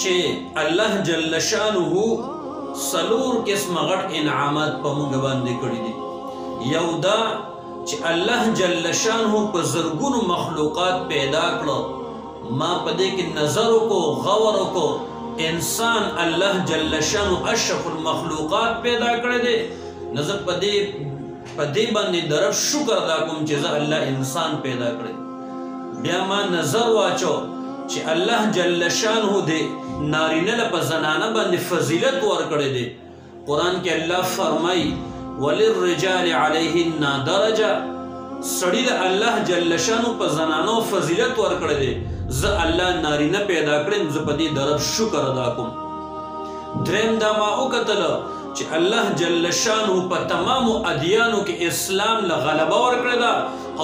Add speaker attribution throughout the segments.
Speaker 1: چې الله جل شانه سلور قسم غټ انعامات په موږ باندې کړی دي یو دا چې الله جل شانه په زرګونو مخلوقات پیدا کړو ما په دې کې نظر کو غور کو انسان الله جل شانه اشرف المخلوقات پیدا کړی دی نظر په دې په دې باندې د رب شکر ادا کوم چې زه الله انسان پیدا کړی بیا ما نظر واچو چې الله جل شانه دې نارینه له په زنانه باندې فضیلت ورکړی دی قرآن کې الله فرمایي وللرجال علیهن درجه سړی له الله جل شانه په زنانو فضیلت ورکړی دی زه الله نارینه پیدا کړم زه په دې درب شکر ادا کوم دریم دا ما وکتل چې الله جل شانه په تمامو ادیانو کې اسلام له غلبه ورکړې ده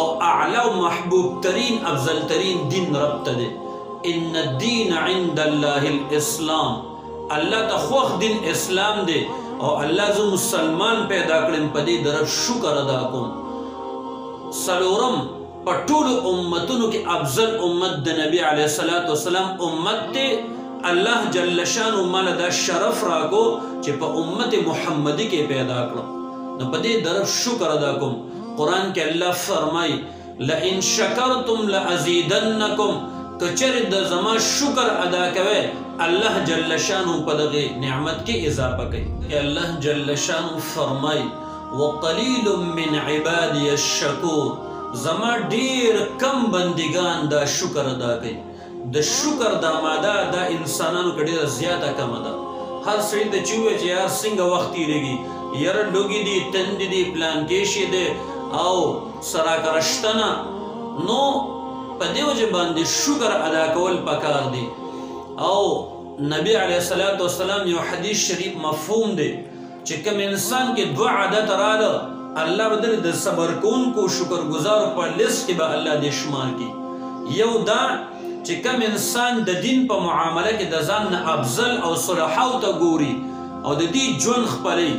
Speaker 1: او اعلی او محبوب ترین افضل ترین دین رب ته دی ان الدین عند الله الاسلام الله ته خوښ دین اسلام دی او الله زه مسلمان پیدا کړم په دې درب شکر ادا کوم سلورم په ټولو امتونو کې افضل امت د نبی علیه الصلاۃ والسلام امت دی الله جل شانو مال دا شرف راکو چې په امت محمدي کې پیدا کړم نو په دې درف شکر ادا کوم قران کې الله فرمای لئن شکرتم لازیدنکم کچر د زما شکر ادا کوي الله جل شانو په دغه نعمت کې اضافه کوي الله جل شانو فرمای وقلیل من عبادی الشکور زما ډیر کم بندگان دا شکر ادا کوي د شکر دا ماده دا انسانانو کې ډیره زیاته کمه ده هر سړي ته چې وایي چې یار څنګه وخت تېرېږي یاره لوګي دي تندې دي پلان کېشې دی او سراکرشتنه نو په دې وجه باندې شکر ادا کول پکار دي او نبی علیه السلام یو حدیث شریف مفهوم دی چې کوم انسان کې دوه عادت رااله الله به د صبر کوونکو شکر گزار په لیست کې به الله دې شمار کی یو دا چې کوم انسان د دین په معامله کې د ځان نه افضل او صلحاو ته ګوري او د دې ژوند خپلې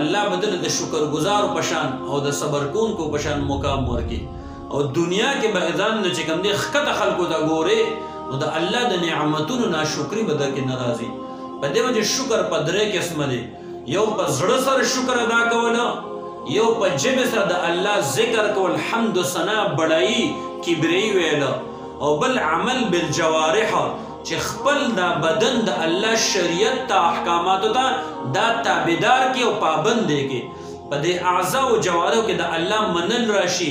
Speaker 1: الله بدل د شکر گزار پشان او د صبر کون کو پشان مقام ورکي او دنیا کې به ځان نه چې کوم دې خکته خلکو ته ګوري او د الله د نعمتونو ناشکری به د کې ناراضي په دې وجه شکر په درې قسمه دی یو په زړه سره شکر ادا کول یو په جبه سره د الله ذکر کول حمد و ثنا بړای کبری ویل او بل عمل بالجوارح چې خپل دا بدن د الله شریعت ته احکاماتو ته دا تابعدار کې او پابند دی کې په دې اعضاء او جوارح کې د الله منل راشي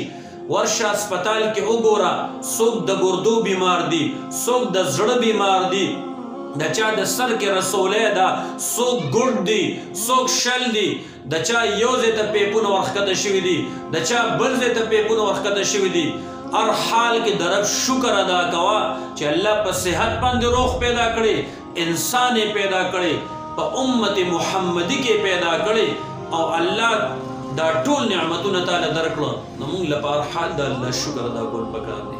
Speaker 1: ورشه سپتال کې وګوره څوک د ګردو بیمار دي څوک د زړه بیمار دي د چا د سر کې رسولې ده څوک ګډ دي څوک شل دي د چا یو ځای ته پیپونه ورخکته شوي دي د چا بل ځای ته پیپونه ورخکته شوي دي هر حال کې د رب شکر ادا کوه چې الله په صحت باندې روغ پیدا کړي انسان یې پیدا کړی په امت محمدي کې پیدا کړی او الله دا ټول نعمتونه تعالی درکړه نو موږ لپاره حال د الله شکر ادا کول پکار دی